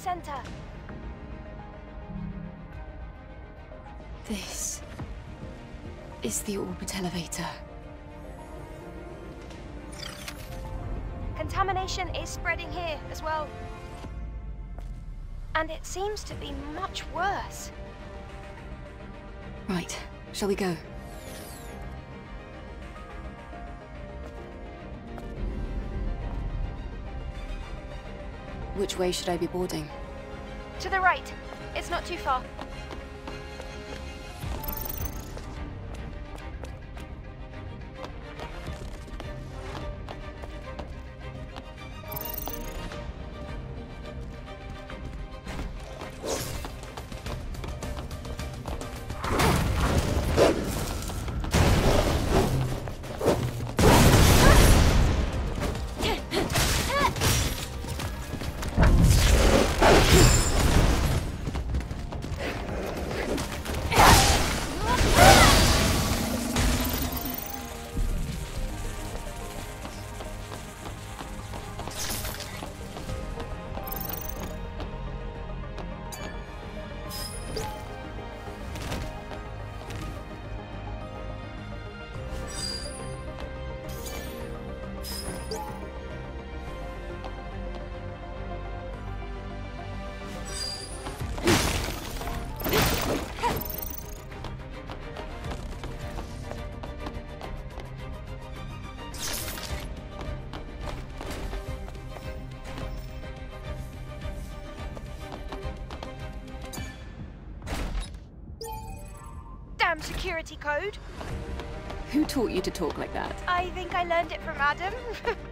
Center. This is the orbit elevator. Contamination is spreading here as well. And it seems to be much worse. Right, shall we go? Which way should I be boarding? To the right. It's not too far. Security code. Who taught you to talk like that? I think I learned it from Adam.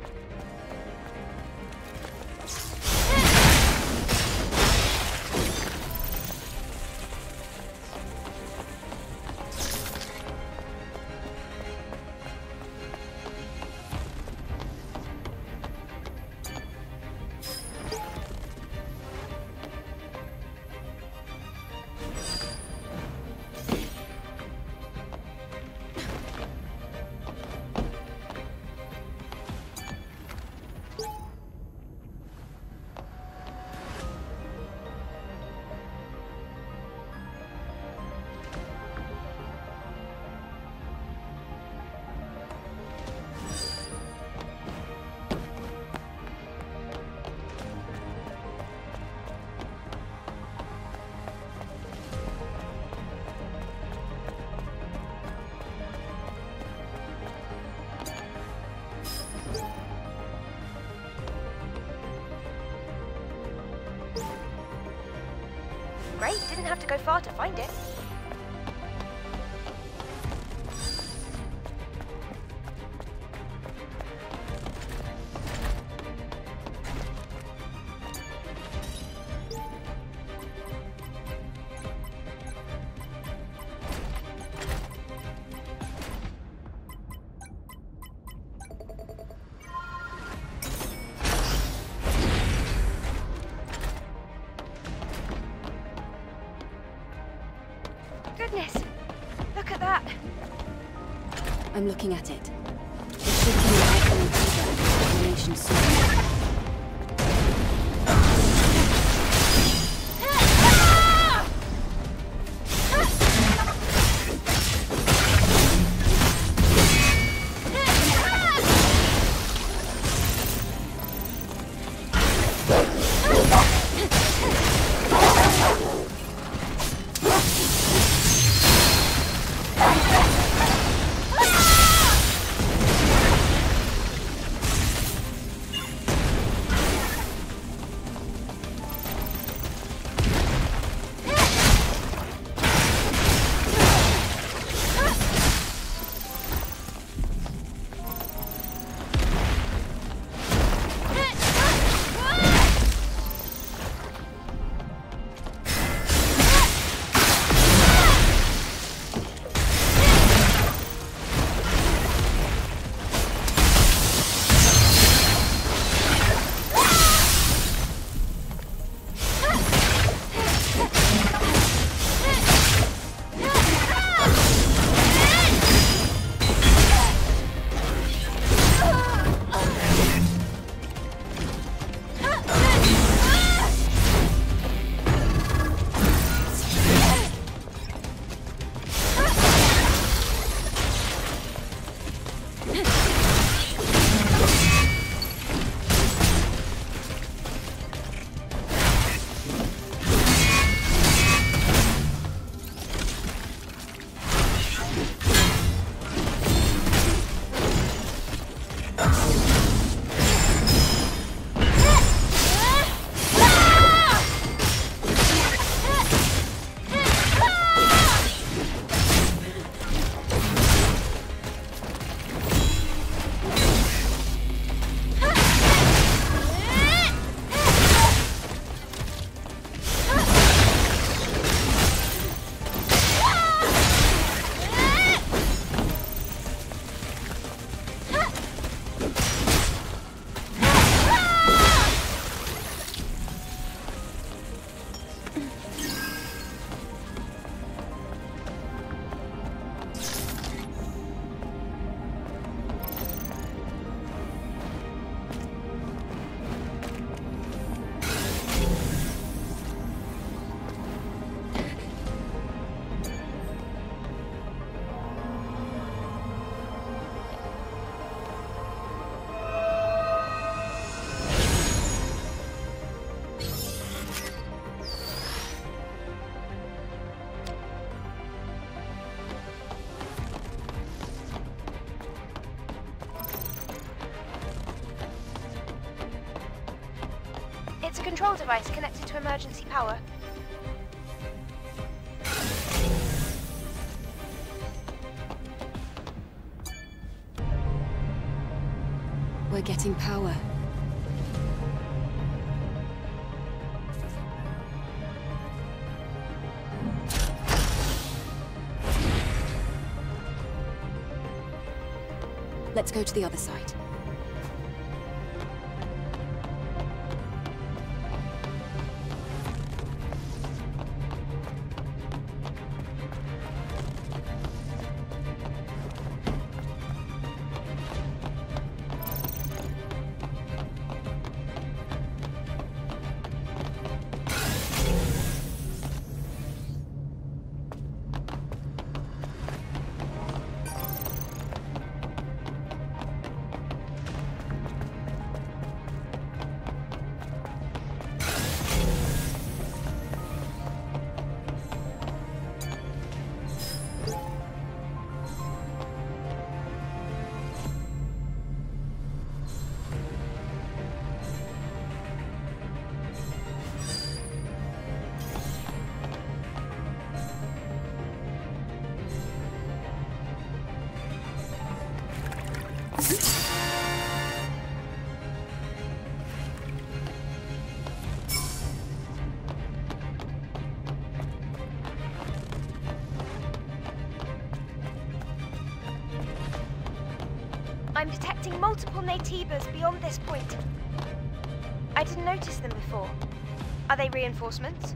Great, didn't have to go far to find it. I'm looking at it. It's a control device connected to emergency power. We're getting power. Let's go to the other side. Multiple Naytibas beyond this point. I didn't notice them before. Are they reinforcements?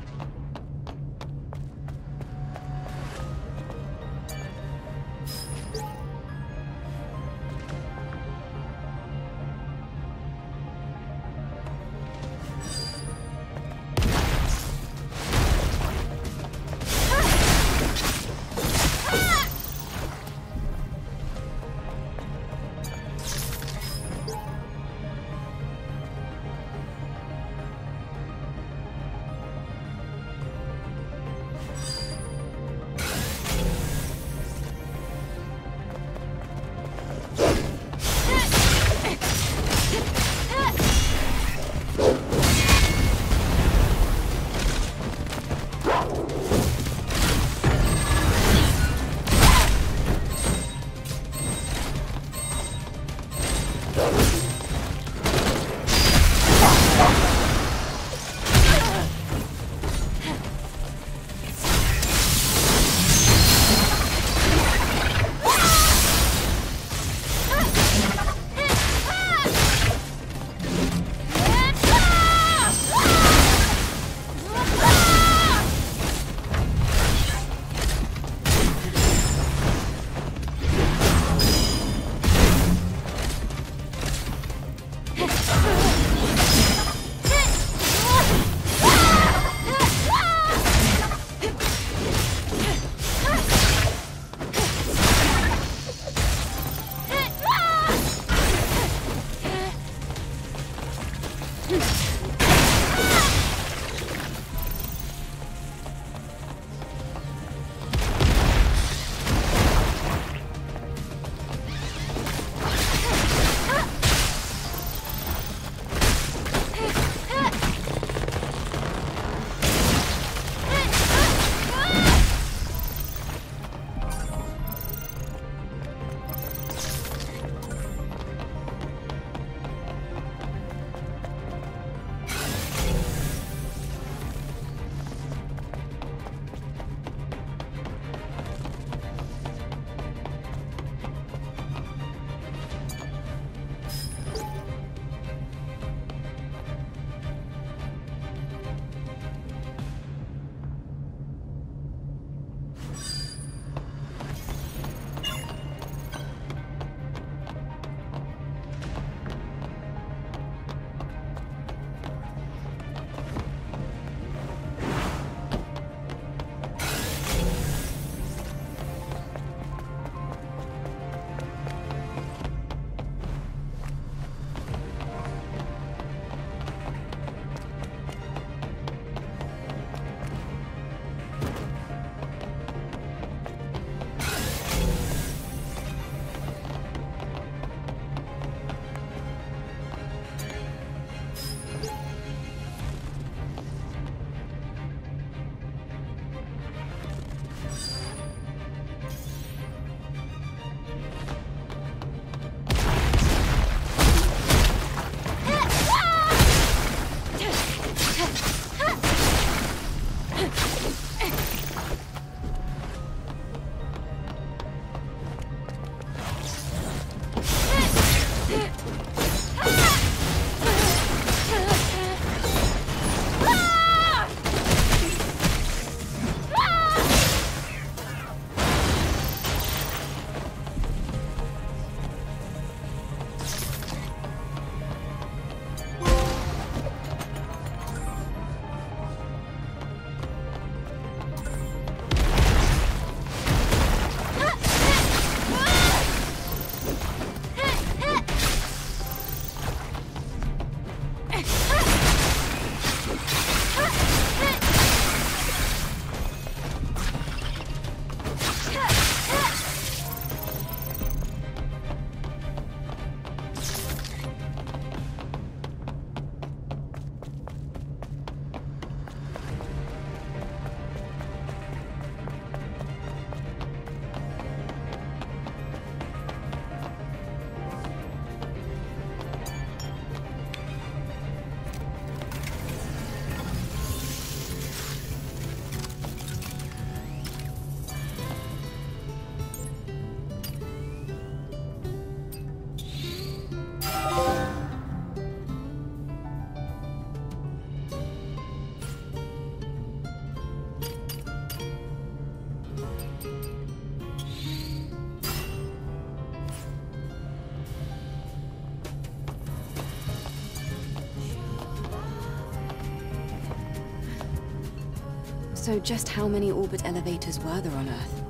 So just how many orbit elevators were there on Earth?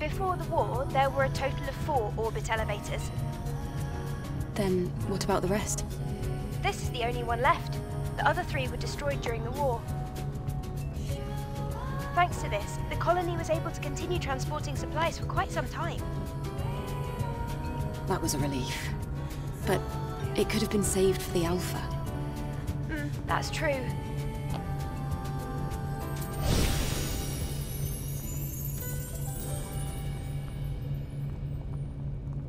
Before the war, there were a total of four orbit elevators. Then what about the rest? This is the only one left. The other three were destroyed during the war. Thanks to this, the colony was able to continue transporting supplies for quite some time. That was a relief. But it could have been saved for the Alpha. Mm, that's true.